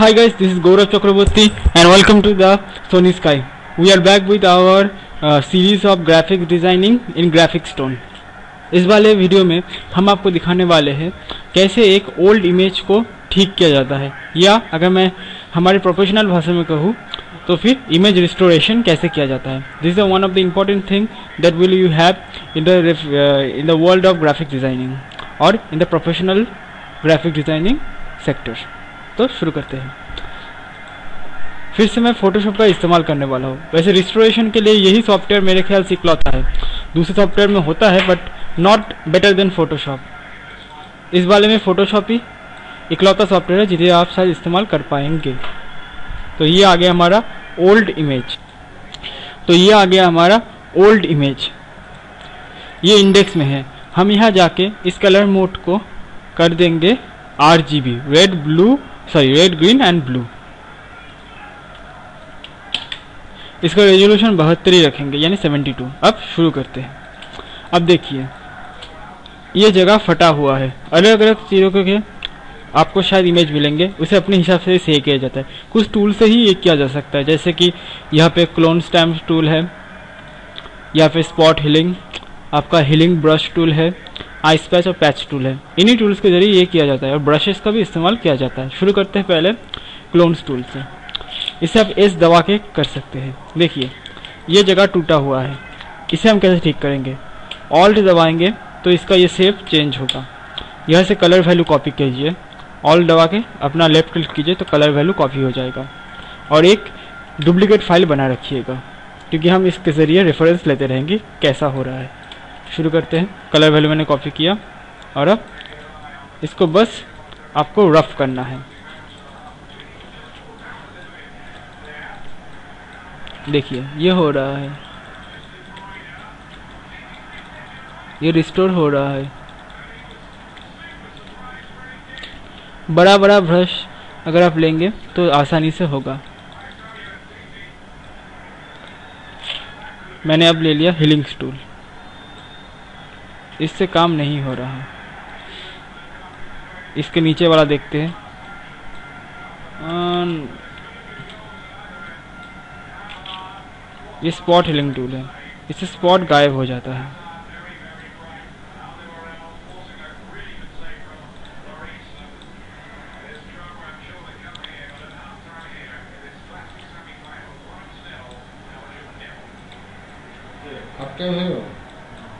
Hi guys, this is Gaurav Chakraborty and welcome to the Sony Sky. We are back with our uh, series of graphics designing in graphic stone. इस वाले video में हम आपको दिखाने वाले हैं कैसे एक ओल्ड इमेज को ठीक किया जाता है या अगर मैं हमारे प्रोफेशनल भाषा में कहूँ तो फिर इमेज रिस्टोरेशन कैसे किया जाता है this is one of the important thing that will you have in the in the world of graphic designing और in the professional graphic designing sector तो शुरू करते हैं फिर से मैं फोटोशॉप का इस्तेमाल करने वाला हूँ। वैसे रिस्टोरेशन के लिए यही सॉफ्टवेयर मेरे ख्याल से इकलौता है। दूसरे सॉफ्टवेयर में होता है but not better than Photoshop इस वाले में फोटोशॉप ही इकलौता सॉफ्टवेयर है जिसे आप शायद इस्तेमाल कर पाएँगे। तो ये आ गया हमारा ओल्ड इमेज तो ये आ गया हमारा ओल्ड इमेज ये इंडेक्स में है। हम यहाँ जाके इस कलर मोड को कर देंगे B red blue sorry red green and blue इसका रेजोल्यूशन बहत्तर ही रखेंगे, यानी 72 अब शुरू करते हैं। अब देखिए, ये जगह फटा हुआ है। अलग अलग चीज़ों के आपको शायद इमेज मिलेंगे, उसे अपने हिसाब से सही किया जाता है। कुछ टूल से ही ये किया जा सकता है, जैसे कि यहाँ पे क्लोन स्टैम्प टूल है या फिर स्पॉट हिलिंग आपका हिलिंग ब्रश टूल है आइस पैच और पैच टूल है। इन्हीं टूल्स के ज़रिए ये किया जाता है और ब्रशेस का भी इस्तेमाल किया जाता है। शुरू करते हैं पहले क्लोन्स टूल से। इसे आप एस दबा के कर सकते हैं। देखिए, ये जगह टूटा हुआ है। इसे हम कैसे ठीक करेंगे? ऑल्ट दबाएँगे तो इसका ये शेप चेंज होगा। यह से कलर वैल्यू कॉपी कीजिए। ऑल दबा के अपना लेफ़्ट क्लिक कीजिए तो कलर वैल्यू कॉपी हो जाएगा। और एक डुप्लीकेट फ़ाइल बना रखिएगा, क्योंकि हम इसके ज़रिए रेफरेंस लेते रहेंगे कैसा हो रहा है। शुरू करते हैं। कलर वैल्यू मैंने कॉपी किया, और अब इसको बस आपको रफ करना है। देखिए, ये हो रहा है। ये रिस्टोर हो रहा है। बड़ा बड़ा ब्रश अगर आप लेंगे तो आसानी से होगा। मैंने अब ले लिया हिलिंग्स स्टूल इससे काम नहीं हो रहा इसके नीचे वाला देखते हैं। ये स्पॉट हिलिंग टूल है। इससे स्पॉट गायब हो जाता है।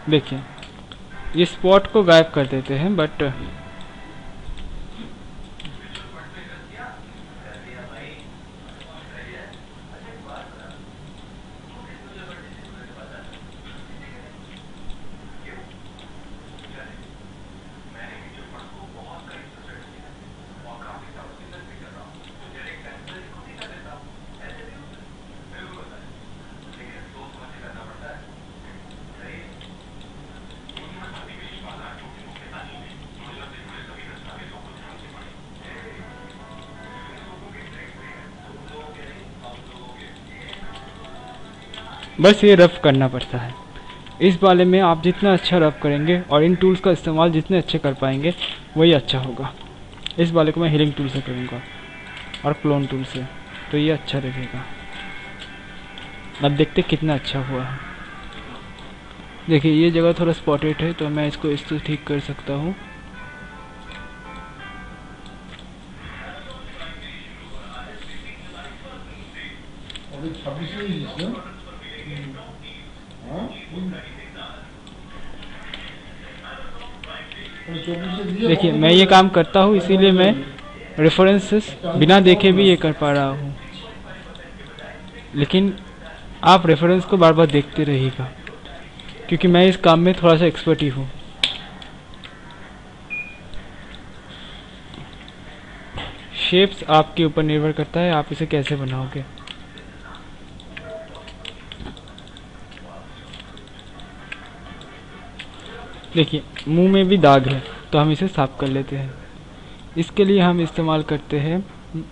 देखिए ये स्पॉट को गायब कर देते हैं बट बस ये रफ करना पड़ता है। इस वाले में आप जितना अच्छा रफ करेंगे और इन टूल्स का इस्तेमाल जितने अच्छे कर पाएँगे, वही अच्छा होगा। इस वाले को मैं हीलिंग टूल से करूँगा और क्लोन टूल से तो ये अच्छा रहेगा। अब देखते कितना अच्छा हुआ है। देखिए, ये जगह थोड़ा स्पॉटेड है तो मैं इसको इससे ठीक कर सकता हूँ। देखिए, मैं ये काम करता हूँ, इसीलिए मैं रेफरेंसेस बिना देखे भी ये कर पा रहा हूँ। लेकिन आप रेफरेंस को बार बार देखते रहिएगा, क्योंकि मैं इस काम में थोड़ा सा एक्सपर्ट ही हूँ। शेप्स आपके ऊपर निर्भर करता है, आप इसे कैसे बनाओगे? देखिए, मुँह में भी दाग है। तो हम इसे साफ़ कर लेते हैं। इसके लिए हम इस्तेमाल करते हैं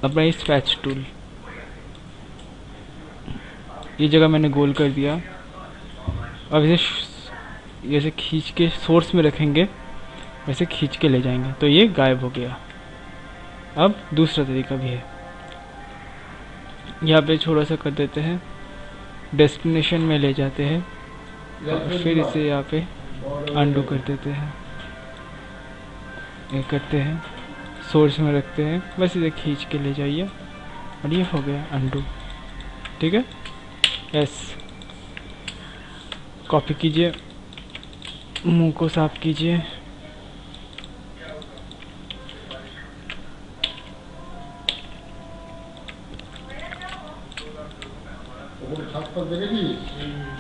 अपना पैच टूल ये जगह मैंने गोल कर दिया। अब इसे जैसे खींच के सोर्स में रखेंगे। वैसे खींच के ले जाएँगे। तो ये गायब हो गया। अब दूसरा तरीका भी है। यहाँ पे थोड़ा सा कर देते हैं। डेस्टिनेशन में ले जाते हैं। और फिर इसे यहाँ पे अंडू कर देते हैं। करते हैं। सोर्स में रखते हैं। बस इसे खींच के ले जाइए। और ये हो गया अंडू। ठीक है? यस कॉपी कीजिए। मुँह को साफ़ कीजिए।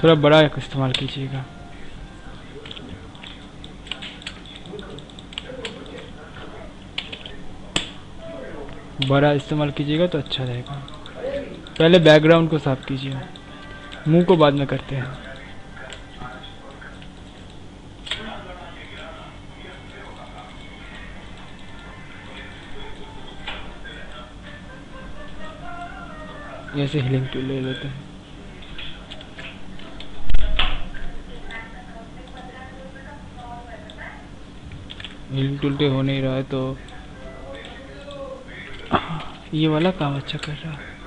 थोड़ा बड़ा इस्तेमाल कीजिएगा। बड़ा इस्तेमाल कीजिएगा तो अच्छा रहेगा। पहले बैकग्राउंड को साफ़ कीजिए। मुँह को बाद में करते हैं। ऐसे हीलिंग टूल ले लेते हैं। हीलिंग टूल हो नहीं रहा है तो ये वाला काम अच्छा कर रहा है।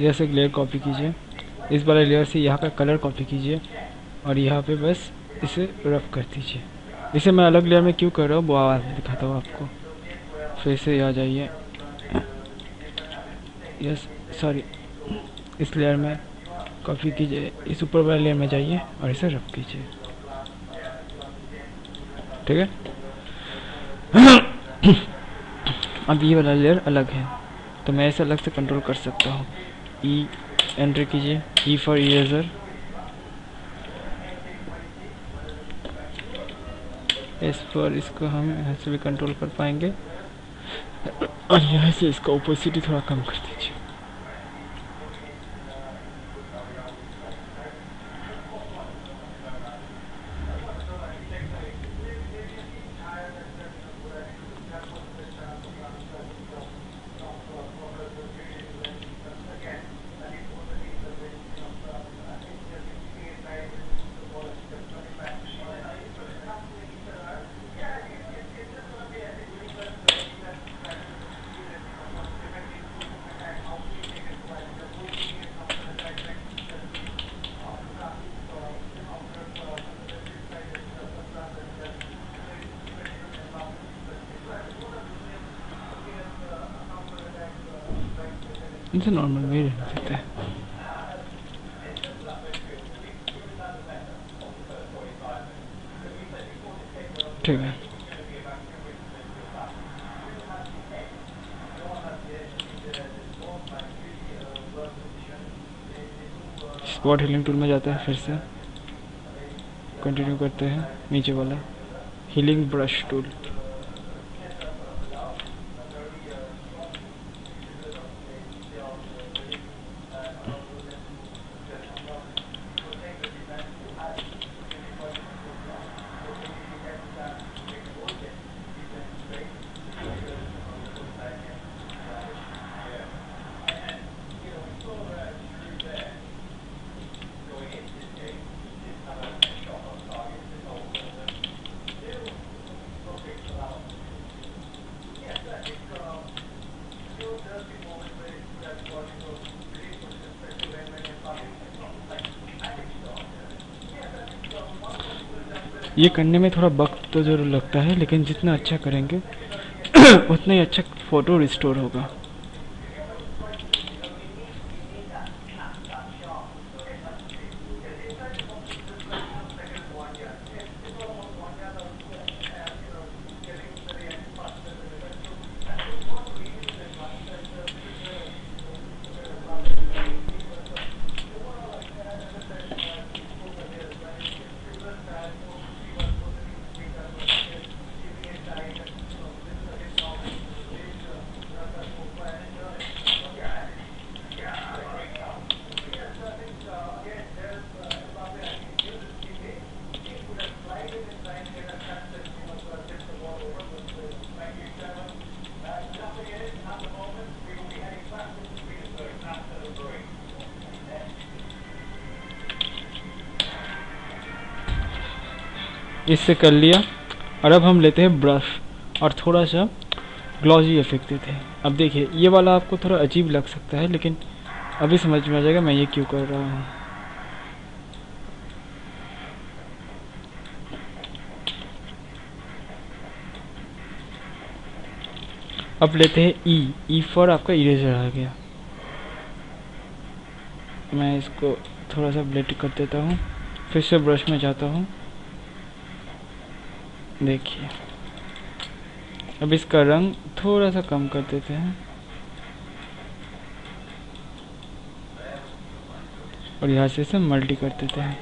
जैसे लेयर कॉपी कीजिए। इस वाले लेयर से यहाँ का कलर कॉपी कीजिए और यहाँ पे बस इसे रफ कर दीजिए। इसे मैं अलग लेयर में क्यों कर रहा हूँ? वो आवाज़ दिखाता हूँ आपको। फिर से आ जाइए। यस सॉरी इस लेयर में कॉपी कीजिए। इस ऊपर वाले लेयर में जाइए और इसे रफ कीजिए। ठीक है? अब ये वाला लेयर अलग है तो मैं इसे अलग से कंट्रोल कर सकता हूँ। ई एंटर कीजिए। ई फॉर इरेजर इस पर इसको हम यहाँ से भी कंट्रोल कर पाएँगे। और यहाँ से इसका ओपोसिटी थोड़ा कम कर दीजिए। इनसे नॉर्मल में रह सकते हैं ठीक है स्पॉट हीलिंग टूल में जाते हैं फिर से। कंटिन्यू करते हैं। नीचे वाला। हीलिंग ब्रश टूल ये करने में थोड़ा वक्त तो ज़रूर लगता है, लेकिन जितना अच्छा करेंगे, उतना ही अच्छा फ़ोटो रिस्टोर होगा। इससे कर लिया। और अब हम लेते हैं ब्रश और थोड़ा सा ग्लॉजी इफ़ेक्ट देते हैं। अब देखिए, ये वाला आपको थोड़ा अजीब लग सकता है, लेकिन अभी समझ में आ जाएगा मैं ये क्यों कर रहा हूँ। अब लेते हैं ई ई फॉर आपका इरेजर आ गया। मैं इसको थोड़ा सा ब्लेड कर देता हूँ, फिर से ब्रश में जाता हूँ। देखिए। अब इसका रंग थोड़ा सा कम कर देते हैं। और यहाँ से इसे मल्टी कर देते हैं।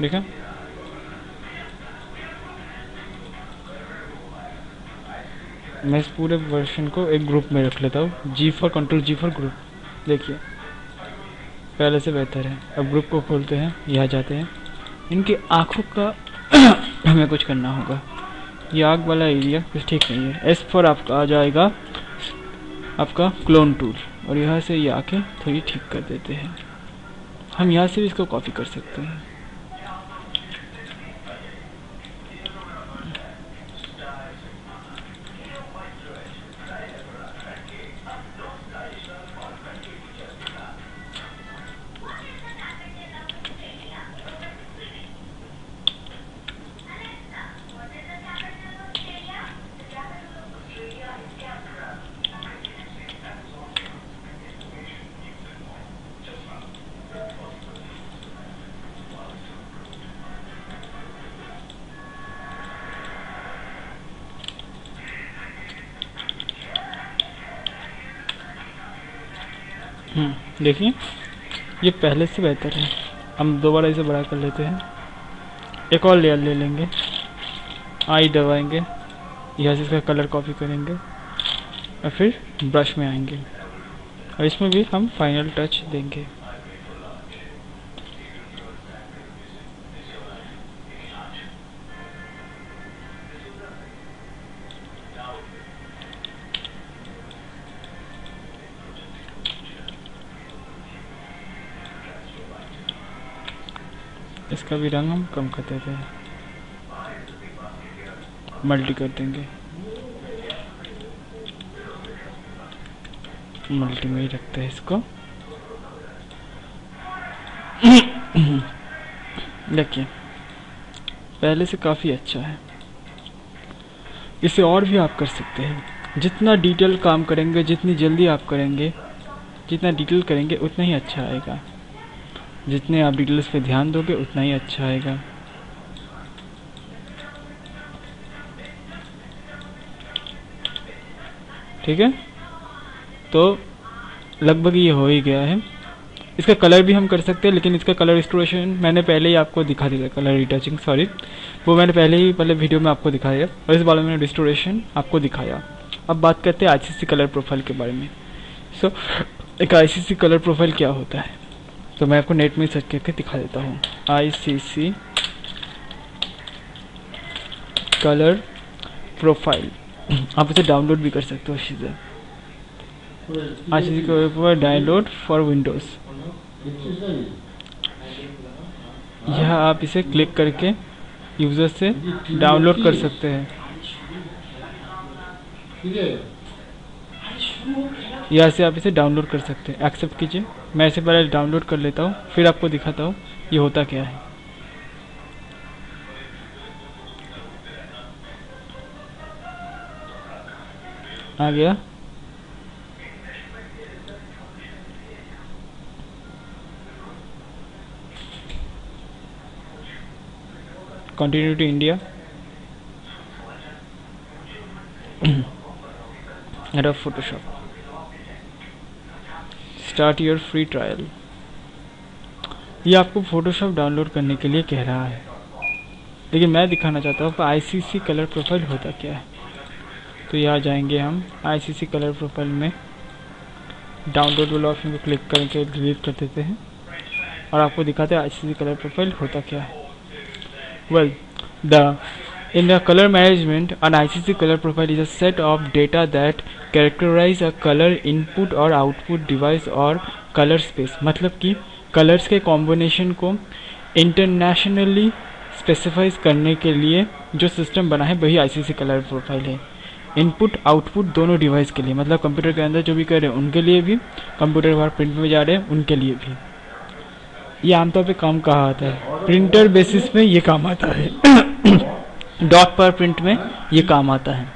देखा? मैं इस पूरे वर्जन को एक ग्रुप में रख लेता हूँ। G for control G for group देखिए। पहले से बेहतर है। अब ग्रुप को खोलते हैं, यहाँ जाते हैं। इनकी आँखों का हमें कुछ करना होगा। ये आग वाला एरिया कुछ ठीक नहीं है। एस फॉर आपका आ जाएगा। आपका क्लोन टूल और यहाँ से ये आके थोड़ी ठीक कर देते हैं। हम यहाँ से भी इसको कॉपी कर सकते हैं। देखिए, ये पहले से बेहतर है। हम दोबारा इसे बड़ा कर लेते हैं। एक और लेयर ले लेंगे। आई दबाएँगे यहाँ से इसका कलर कॉपी करेंगे। और फिर ब्रश में आएँगे। और इसमें भी हम फाइनल टच देंगे। इसका भी रंग हम कम कर देते हैं। मल्टी कर देंगे। मल्टी में ही रखते हैं इसको। देखिए, पहले से काफ़ी अच्छा है। इसे और भी आप कर सकते हैं। जितना डिटेल काम करेंगे, जितनी जल्दी आप करेंगे, जितना डिटेल करेंगे, उतना ही अच्छा आएगा। जितने आप डिटेल्स पे ध्यान दोगे उतना ही अच्छा आएगा। ठीक है? तो लगभग ये हो ही गया है। इसका कलर भी हम कर सकते हैं लेकिन इसका कलर रिस्टोरेशन मैंने पहले ही आपको दिखा दिया कलर रिटचिंग सॉरी वो मैंने पहले ही पहले वीडियो में आपको दिखाया और इस बारे में रिस्टोरेशन आपको दिखाया। अब बात करते हैं आईसीसी कलर प्रोफ़ाइल के बारे में। सो so, एक आईसीसी कलर प्रोफ़ाइल क्या होता है? तो मैं आपको नेट में सर्च करके दिखा देता हूँ। आई सी सी कलर प्रोफ़ाइल आप इसे डाउनलोड भी कर सकते हो अच्छी से I C C colour profile download for Windows यह आप इसे क्लिक करके यूज़र से डाउनलोड कर सकते हैं। यहाँ से आप इसे डाउनलोड कर सकते हैं। एक्सेप्ट कीजिए। मैं इसे पहले डाउनलोड कर लेता हूँ, फिर आपको दिखाता हूँ ये होता क्या है। आ गया। Continue to India Photoshop start your free trial ये आपको फोटोशॉप डाउनलोड करने के लिए कह रहा है। लेकिन मैं दिखाना चाहता हूँ आईसीसी कलर प्रोफ़ाइल होता क्या है। तो यहाँ जाएँगे हम। आईसीसी कलर प्रोफ़ाइल में डाउनलोड वाला ऑप्शन को क्लिक करके डिलीट कर देते हैं। और आपको दिखाते हैं आईसीसी कलर प्रोफ़ाइल होता क्या है। Well the In the color management, an ICC color profile is a set of data that characterize a color input or output device or color space. मतलब कि कलर्स के कॉम्बिनेशन को internationally specifies करने के लिए जो सिस्टम बना है वही आईसीसी कलर प्रोफ़ाइल है। इनपुट आउटपुट दोनों डिवाइस के लिए मतलब कंप्यूटर के अंदर जो भी कर रहे हैं उनके लिए भी कंप्यूटर बाहर प्रिंट में जा रहे हैं उनके लिए भी। ये आमतौर पे काम कहा आता है? प्रिंटर बेसिस में ये काम आता है। डॉट पर प्रिंट में ये काम आता है।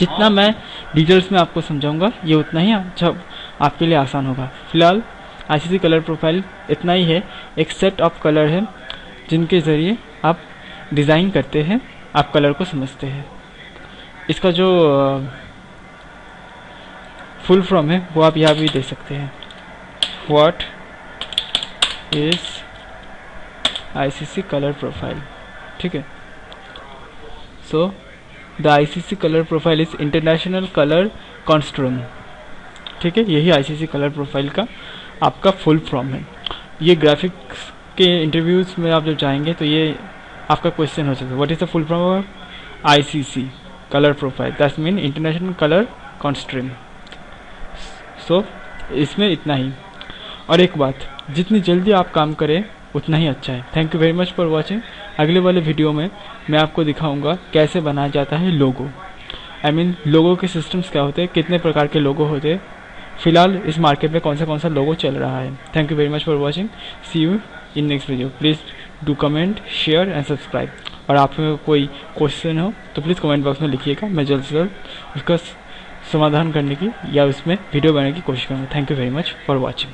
जितना मैं डिटेल्स में आपको समझाऊँगा, ये उतना ही अच्छा आपके लिए आसान होगा। फ़िलहाल आईसीसी कलर प्रोफ़ाइल इतना ही है। एक सेट ऑफ़ कलर है, जिनके ज़रिए आप डिज़ाइन करते हैं, आप कलर को समझते हैं। इसका जो फुल फॉर्म है, वो आप यहाँ भी दे सकते हैं। What is ICC colour profile ठीक है। So the ICC colour profile is international colour consortium ठीक है? यही आईसीसी कलर प्रोफ़ाइल का आपका फुल फॉर्म है। ये ग्राफिक्स के इंटरव्यूज़ में आप जब जाएँगे तो ये आपका क्वेश्चन हो सकता है। What is the full form of ICC colour profile that's mean international colour consortium so इसमें इतना ही। और एक बात, जितनी जल्दी आप काम करें उतना ही अच्छा है। Thank you very much for watching अगले वाले वीडियो में मैं आपको दिखाऊँगा कैसे बनाया जाता है लोगो। आई मीन लोगो के सिस्टम्स क्या होते हैं, कितने प्रकार के लोगो होते हैं। फ़िलहाल इस मार्केट में कौन सा कौन सा लोगो चल रहा है। Thank you very much for watching see you in next video please do comment share and subscribe और आप में कोई क्वेश्चन हो तो प्लीज़ कमेंट बॉक्स में लिखिएगा। मैं जल्द से जल्द उसका समाधान करने की या उसमें वीडियो बनाने की कोशिश करूँगा। Thank you very much for watching